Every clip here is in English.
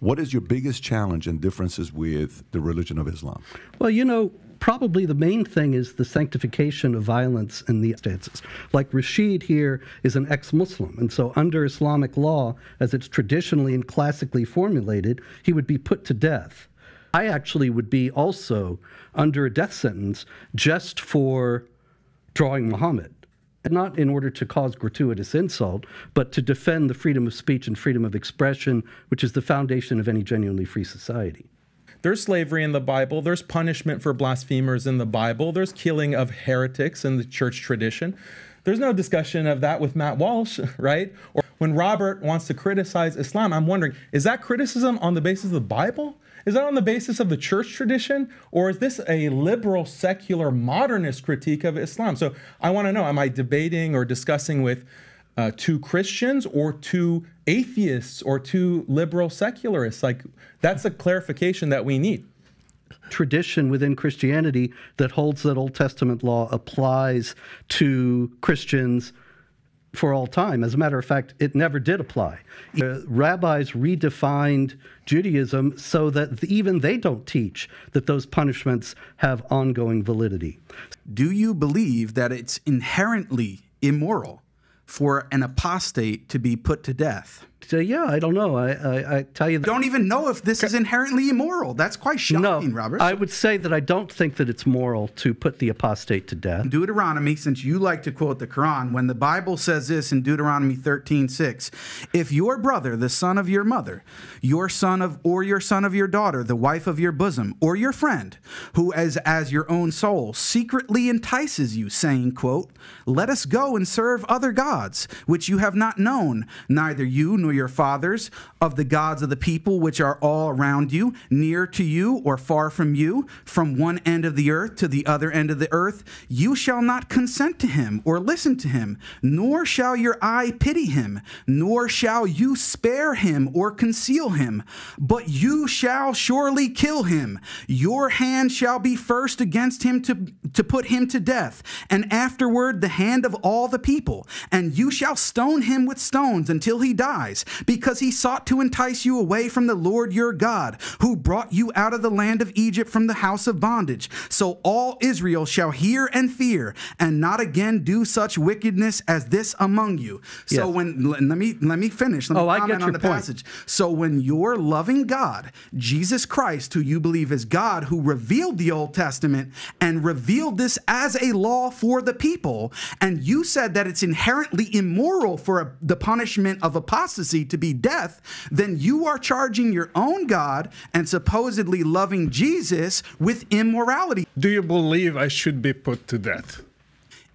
What is your biggest challenge and differences with the religion of Islam? Well, you know, probably the main thing is the sanctification of violence in the stances. Like Rashid here is an ex Muslim, and so under Islamic law, as it's traditionally and classically formulated, he would be put to death. I actually would be also under a death sentence just for drawing Muhammad. Not in order to cause gratuitous insult, but to defend the freedom of speech and freedom of expression, which is the foundation of any genuinely free society. There's slavery in the Bible. There's punishment for blasphemers in the Bible. There's killing of heretics in the church tradition. There's no discussion of that with Matt Walsh, right? Or when Robert wants to criticize Islam, I'm wondering, is that criticism on the basis of the Bible? Is that on the basis of the church tradition? Or is this a liberal, secular, modernist critique of Islam? So I want to know am I debating or discussing with uh, two Christians or two atheists or two liberal secularists? Like, that's a clarification that we need. Tradition within Christianity that holds that Old Testament law applies to Christians for all time. As a matter of fact, it never did apply. The rabbis redefined Judaism so that even they don't teach that those punishments have ongoing validity. Do you believe that it's inherently immoral for an apostate to be put to death? So yeah, I don't know. I, I, I tell you, that, Don't even know if this is inherently immoral. That's quite no. shocking, Robert. I would say that I don't think that it's moral to put the apostate to death. Deuteronomy, since you like to quote the Quran, when the Bible says this in Deuteronomy 13:6, if your brother, the son of your mother, your son of or your son of your daughter, the wife of your bosom, or your friend, who as as your own soul, secretly entices you, saying, quote, Let us go and serve other gods, which you have not known, neither you nor your fathers, of the gods of the people which are all around you, near to you or far from you, from one end of the earth to the other end of the earth, you shall not consent to him or listen to him, nor shall your eye pity him, nor shall you spare him or conceal him, but you shall surely kill him. Your hand shall be first against him to, to put him to death, and afterward the hand of all the people, and you shall stone him with stones until he dies, because he sought to entice you away from the Lord your God, who brought you out of the land of Egypt from the house of bondage. So all Israel shall hear and fear, and not again do such wickedness as this among you. So Yes. when let me let me finish. Let me Oh, I get comment on your the point. passage. So when your loving God, Jesus Christ, who you believe is God, who revealed the Old Testament and revealed this as a law for the people, and you said that it's inherently immoral for a, the punishment of apostasy to be death, then you are charging your own God and supposedly loving Jesus with immorality. Do you believe I should be put to death?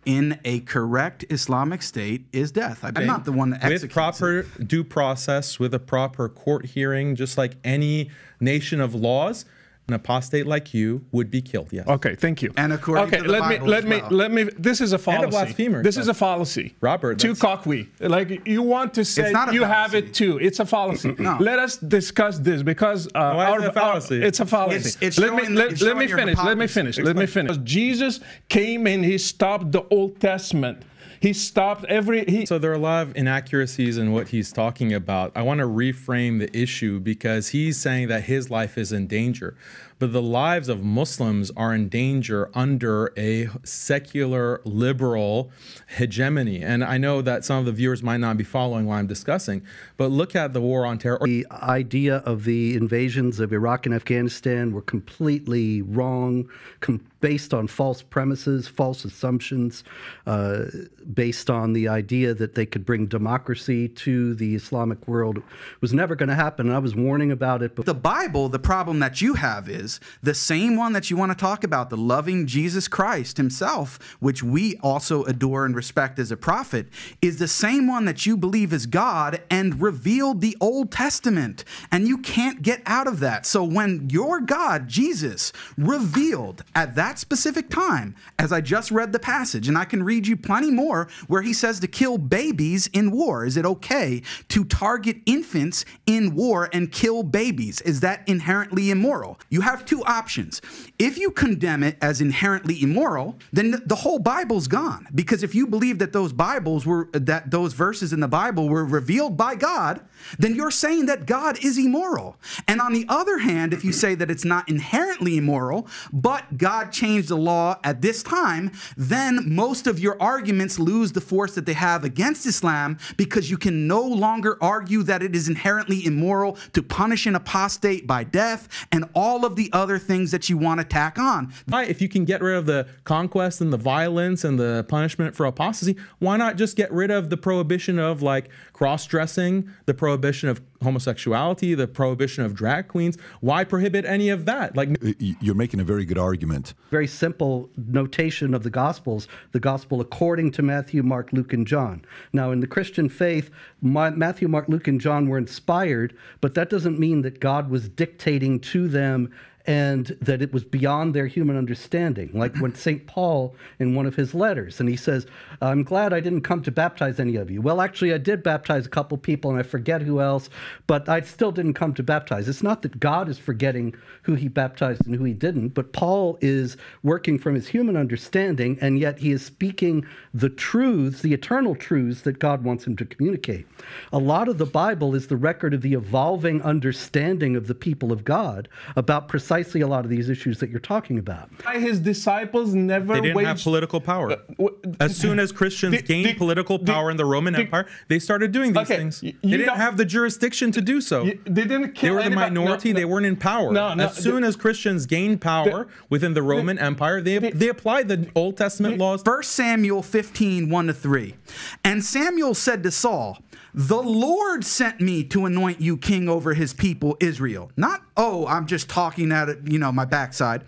In a correct Islamic state is death. I'm not the one that with executes it. proper due process, with a proper court hearing, just like any nation of laws, an apostate like you would be killed. Yes. Okay, thank you. And according okay, to the let Bible me let as me well. let me. This is a fallacy. And blasphemer, This so- is a fallacy. Robert, too that's- cocky. Like you want to say not a you have it too. It's a fallacy. No. Let us discuss this because uh, Why is it a fallacy? it's a fallacy. It's- it's let me showing- let, it's let showing me your finish. Let me finish. Let me finish. Jesus came and he stopped the Old Testament. He stopped every. He, So there are a lot of inaccuracies in what he's talking about. I want to reframe the issue because he's saying that his life is in danger. But the lives of Muslims are in danger under a secular liberal hegemony. And I know that some of the viewers might not be following what I'm discussing, but look at the war on terror. The idea of the invasions of Iraq and Afghanistan were completely wrong, com- based on false premises, false assumptions, uh, based on the idea that they could bring democracy to the Islamic world. It was never going to happen. I was warning about it. But The Bible, the problem that you have is the same one that you want to talk about, the loving Jesus Christ himself, which we also adore and respect as a prophet, is the same one that you believe is God and revealed the Old Testament. And you can't get out of that. So when your God, Jesus, revealed at that specific time, as I just read the passage, and I can read you plenty more where he says to kill babies in war. Is it okay to target infants in war and kill babies? Is that inherently immoral? You have have two options. If you condemn it as inherently immoral, then the whole Bible's gone. Because if you believe that those Bibles were that those verses in the Bible were revealed by God, then you're saying that God is immoral. And on the other hand, if you say that it's not inherently immoral, but God changed the law at this time, then most of your arguments lose the force that they have against Islam because you can no longer argue that it is inherently immoral to punish an apostate by death and all of the other things that you want to tack on. If you can get rid of the conquest and the violence and the punishment for apostasy, why not just get rid of the prohibition of like cross dressing, the prohibition of homosexuality, the prohibition of drag queens? Why prohibit any of that? Like, Y- y- You're making a very good argument. very simple notation of the Gospels, the Gospel according to Matthew, Mark, Luke, and John. Now, in the Christian faith, Matthew, Mark, Luke, and John were inspired, but that doesn't mean that God was dictating to them and that it was beyond their human understanding. Like when St. Paul, in one of his letters, and he says, I'm glad I didn't come to baptize any of you. Well, actually, I did baptize a couple people, and I forget who else, but I still didn't come to baptize. It's not that God is forgetting who he baptized and who he didn't, but Paul is working from his human understanding, and yet he is speaking the truths, the eternal truths that God wants him to communicate. A lot of the Bible is the record of the evolving understanding of the people of God about precisely a lot of these issues that you're talking about. Why his disciples never they didn't have political power. Uh, w- as soon as Christians the- gained the- political the- power in the Roman the- Empire, they started doing these Okay, things. They didn't don't- have the jurisdiction to do so. Y- they didn't kill. They were the anybody. No, minority. no. They weren't in power. No, no, as soon the- as Christians gained power within the Roman Empire, they they applied the Old Testament laws. 1 Samuel 15, 1 to 3. And Samuel said to Saul, The Lord sent me to anoint you king over his people Israel. Not, oh, I'm just talking at you know, my backside.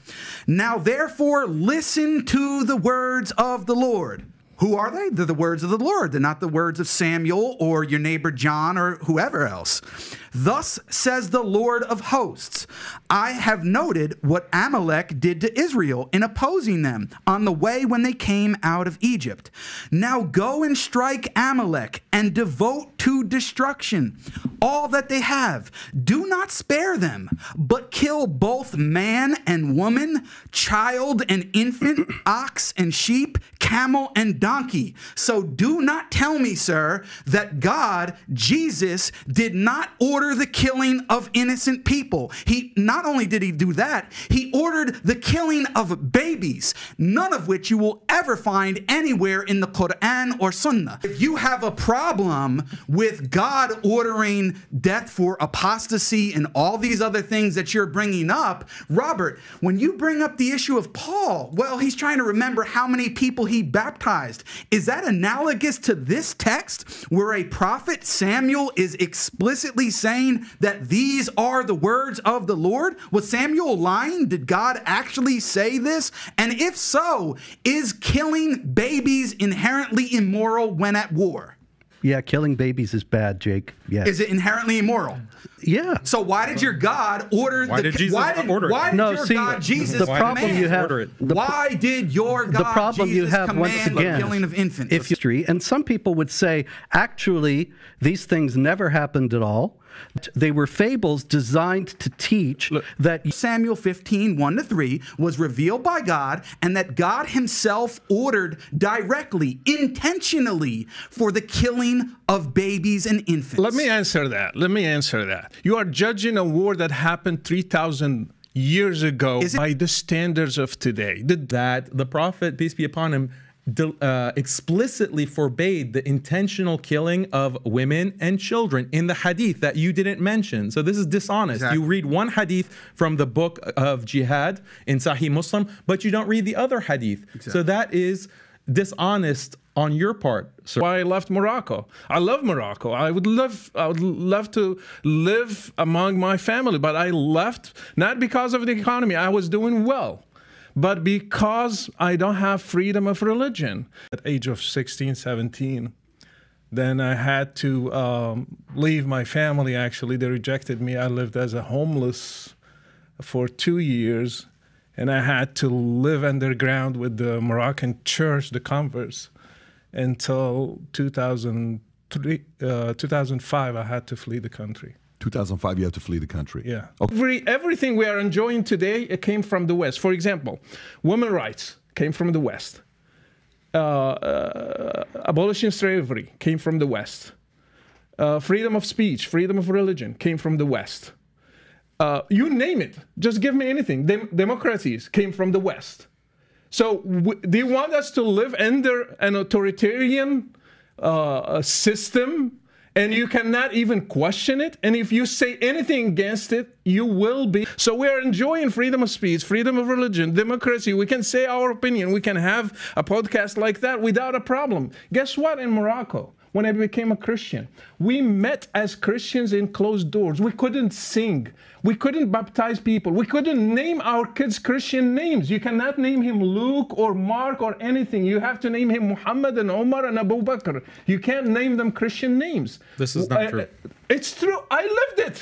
Now therefore listen to the words of the Lord. Who are they? They're the words of the Lord. They're not the words of Samuel or your neighbor John or whoever else. Thus says the Lord of hosts I have noted what Amalek did to Israel in opposing them on the way when they came out of Egypt. Now go and strike Amalek and devote to destruction all that they have. Do not spare them, but kill both man and woman, child and infant, ox and sheep, camel and donkey. So do not tell me, sir, that God, Jesus, did not order the killing of innocent people. He not only did he do that, he ordered the killing of babies, none of which you will ever find anywhere in the Quran or Sunnah. If you have a problem with God ordering death for apostasy and all these other things that you're bringing up, Robert, when you bring up the issue of Paul, well, he's trying to remember how many people he baptized. Is that analogous to this text where a prophet Samuel is explicitly saying that these are the words of the Lord? Was Samuel lying? Did God actually say this? And if so, is killing babies inherently immoral when at war? Yeah, killing babies is bad, Jake. Yeah. Is it inherently immoral? yeah. So why did your God order Why the did Jesus why did, order it? why did No, your see, God Jesus the problem command? you have order it? the why did your God the problem Jesus you have once again the killing of infants? if history and some people would say actually these things never happened at all they were fables designed to teach that Samuel 15, 1 to 3 was revealed by God, and that God Himself ordered directly, intentionally, for the killing of babies and infants. Let me answer that. Let me answer that. You are judging a war that happened 3,000 years ago by the standards of today. The that the prophet, peace be upon him, uh, explicitly forbade the intentional killing of women and children in the hadith that you didn't mention. So this is dishonest. Exactly. You read one hadith from the book of jihad in Sahih Muslim, but you don't read the other hadith. So that is dishonest on your part, sir. why I left Morocco. I love Morocco. I would love I would love to live among my family, but I left not because of the economy. I was doing well. But because I don't have freedom of religion at age of 16, 17, then I had to um, leave my family. Actually, they rejected me. I lived as a homeless for two years, and I had to live underground with the Moroccan church, the converts, until 2003, uh, 2005. I had to flee the country. 2005, you have to flee the country. Yeah. Okay. Every, everything we are enjoying today, it came from the West. For example, women rights came from the West. Uh, uh, abolishing slavery came from the West. Uh, freedom of speech, freedom of religion came from the West. Uh, you name it. Just give me anything. Dem- democracies came from the West. So, w- do you want us to live under an authoritarian uh, system and you cannot even question it? And if you say anything against it, you will be. So, we are enjoying freedom of speech, freedom of religion, democracy. We can say our opinion. We can have a podcast like that without a problem. Guess what? In Morocco, when I became a Christian. We met as Christians in closed doors. We couldn't sing. We couldn't baptize people. We couldn't name our kids Christian names. You cannot name him Luke or Mark or anything. You have to name him Muhammad and Omar and Abu Bakr. You can't name them Christian names. This is not Uh, true. It's true. I lived it.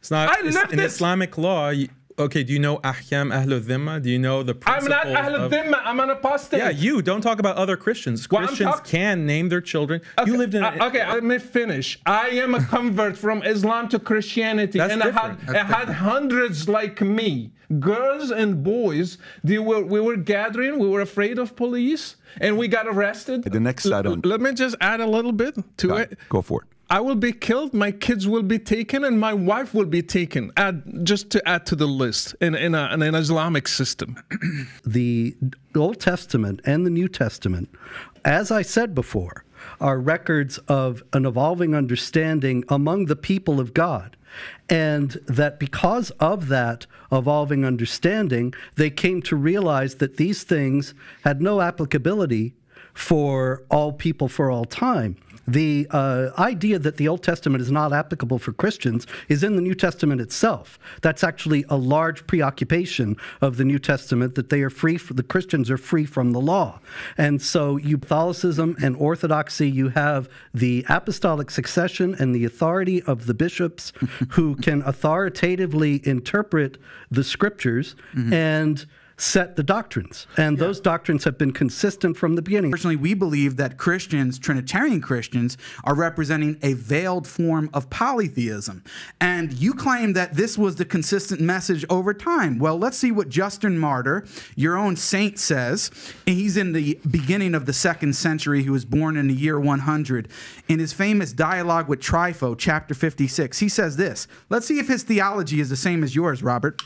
It's not I lived in it. Islamic law. You, okay, do you know ahkam ahlul dhimma? Do you know the I'm not principles Ahl of- Dhimma. I'm an apostate. Yeah, you don't talk about other Christians. Well, Christians talk- can name their children. You lived in. Uh, okay, let me finish. I am a convert from Islam to Christianity, That's and I different. had I had hundreds like me, girls and boys. They were we were gathering. We were afraid of police, and we got arrested. The next slide on. Let me just add a little bit to Go- it. Go for it. I will be killed, my kids will be taken, and my wife will be taken. Add just to add to the list in in, a, in an Islamic system. the Old Testament and the New Testament, as I said before, are records of an evolving understanding among the people of God. And that because of that evolving understanding, they came to realize that these things had no applicability for all people for all time. The uh, idea that the Old Testament is not applicable for Christians is in the New Testament itself. That's actually a large preoccupation of the New Testament that they are free, the Christians are free from the law. And so, you Catholicism and Orthodoxy, you have the apostolic succession and the authority of the bishops who can authoritatively interpret the scriptures and set the doctrines. And those doctrines have been consistent from the beginning. Personally, we believe that Christians, Trinitarian Christians, are representing a veiled form of polytheism. And you claim that this was the consistent message over time. Well, let's see what Justin Martyr, your own saint, says. He's in the beginning of the second century. He was born in the year 100. In his famous dialogue with Trypho, chapter 56, he says this. Let's see if his theology is the same as yours, Robert.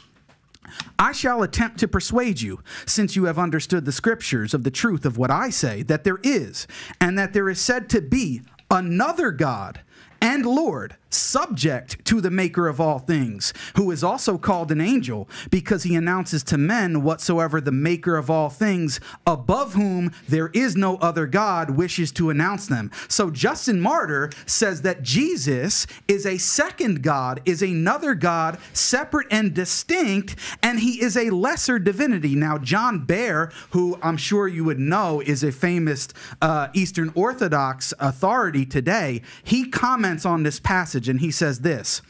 I shall attempt to persuade you, since you have understood the scriptures of the truth of what I say, that there is, and that there is said to be, another God and Lord, subject to the maker of all things, who is also called an angel, because he announces to men whatsoever the maker of all things, above whom there is no other God, wishes to announce them. So Justin Martyr says that Jesus is a second God, is another God, separate and distinct, and he is a lesser divinity. Now, John Behr, who I'm sure you would know is a famous uh, Eastern Orthodox authority today, he comments on this passage and he says this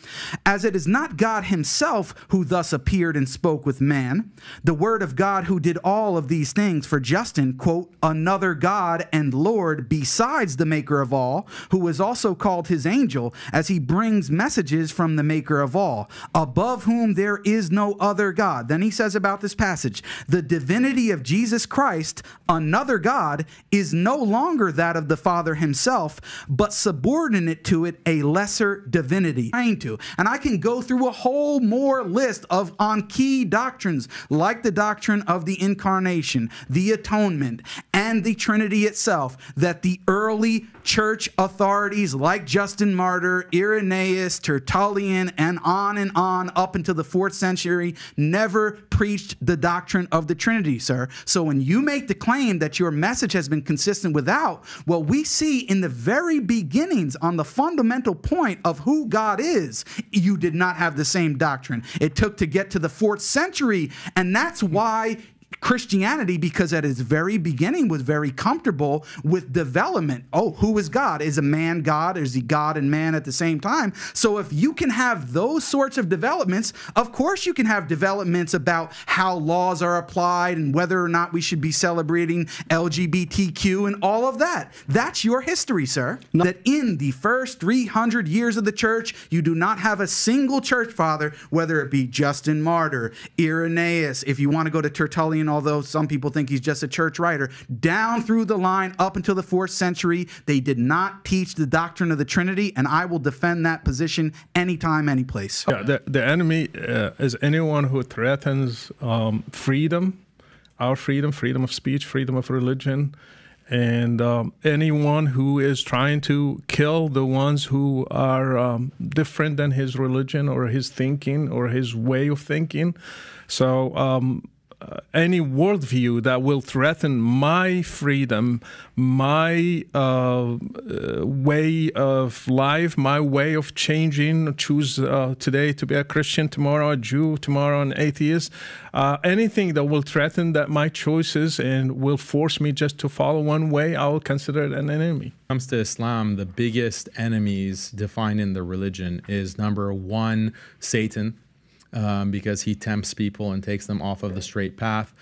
As it is not God himself who thus appeared and spoke with man, the word of God who did all of these things for Justin, quote, another God and Lord besides the maker of all, who is also called his angel, as he brings messages from the maker of all, above whom there is no other God. Then he says about this passage, the divinity of Jesus Christ, another God, is no longer that of the Father himself, but subordinate to it a lesser divinity. Trying to. And I can go through a whole more list of on key doctrines, like the doctrine of the incarnation, the atonement, and the Trinity itself, that the early church authorities like Justin Martyr, Irenaeus, Tertullian, and on and on up until the fourth century never preached the doctrine of the Trinity, sir. So when you make the claim that your message has been consistent without, what we see in the very beginnings on the fundamental point of who God is, you did not have the same doctrine. It took to get to the fourth century, and that's why Christianity, because at its very beginning was very comfortable with development. Oh, who is God? Is a man God? Is he God and man at the same time? So if you can have those sorts of developments, of course you can have developments about how laws are applied and whether or not we should be celebrating LGBTQ and all of that. That's your history, sir. That in the first 300 years of the church, you do not have a single church father, whether it be Justin Martyr, Irenaeus, if you want to go to Tertullian, although some people think he's just a church writer, down through the line up until the fourth century, they did not teach the doctrine of the Trinity, and I will defend that position anytime, any place. Yeah, the, the enemy uh, is anyone who threatens um, freedom, our freedom, freedom of speech, freedom of religion, and um, anyone who is trying to kill the ones who are um, different than his religion or his thinking or his way of thinking. So, um, uh, any worldview that will threaten my freedom, my uh, uh, way of life, my way of changing, choose uh, today to be a Christian, tomorrow a Jew, tomorrow an atheist, uh, anything that will threaten that my choices and will force me just to follow one way, I will consider it an enemy. When it comes to Islam, the biggest enemies defined in the religion is number one, Satan, um, because he tempts people and takes them off of the straight path.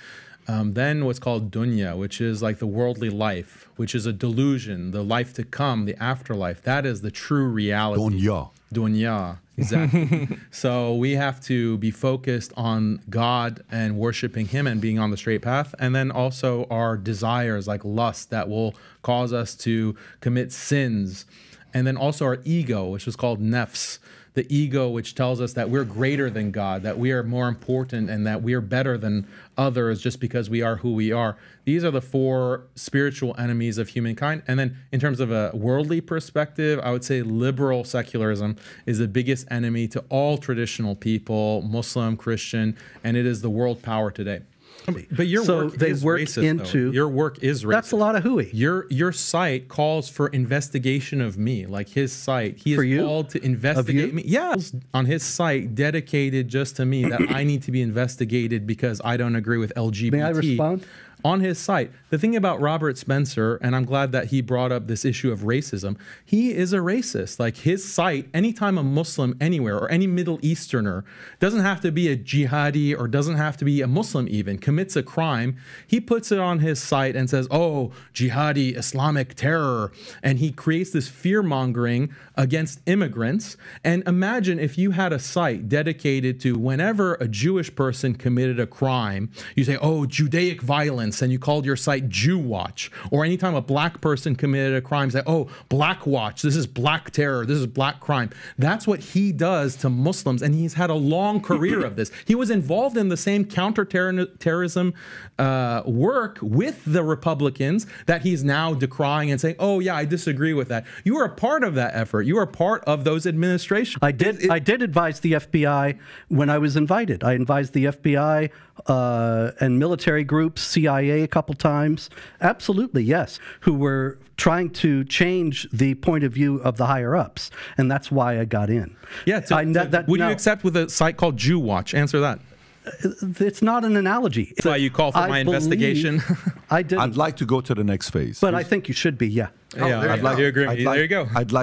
Um, then what's called dunya, which is like the worldly life, which is a delusion, the life to come, the afterlife. That is the true reality. Dunya. Dunya, exactly. so we have to be focused on God and worshiping Him and being on the straight path. And then also our desires, like lust, that will cause us to commit sins. And then also our ego, which is called nefs, the ego, which tells us that we're greater than God, that we are more important, and that we are better than others just because we are who we are. These are the four spiritual enemies of humankind. And then, in terms of a worldly perspective, I would say liberal secularism is the biggest enemy to all traditional people, Muslim, Christian, and it is the world power today. But your So work they is work racist, into- though. your work is racist. That's a lot of hooey. Your your site calls for investigation of me, like his site. He is For you? called to investigate me. Yeah, on his site dedicated just to me that I need to be investigated because I don't agree with LGBT. May I respond? On his site, the thing about Robert Spencer, and I'm glad that he brought up this issue of racism. He is a racist. Like his site, anytime a Muslim anywhere or any Middle Easterner doesn't have to be a jihadi or doesn't have to be a Muslim even commits a crime, he puts it on his site and says, "Oh, jihadi, Islamic terror," and he creates this fear mongering against immigrants. And imagine if you had a site dedicated to whenever a Jewish person committed a crime, you say, "Oh, Judaic violence," and you called your site Jew Watch. Or anytime a black person committed a crime, say, "Oh, Black Watch. This is black terror. This is black crime." That's what he does to Muslims, and he's had a long career of this. He was involved in the same counterterrorism uh, work with the Republicans that he's now decrying and saying, "Oh yeah, I disagree with that." You were a part of that effort. You were a part of those administrations. I did. I did advise the FBI when I was invited. I advised the FBI uh, and military groups, CIA, a couple times. Absolutely, yes, who were trying to change the point of view of the higher ups, and that's why I got in. Yeah. to- I, to- that, that- would no, you accept with a site called Jew Watch? Answer that. Uh, it's not an analogy. That's why you call for I my investigation. I did, I'd like to go to the next phase. but I think you should be. Yeah. yeah, I'd like- you agree. I'd there you go. I'd like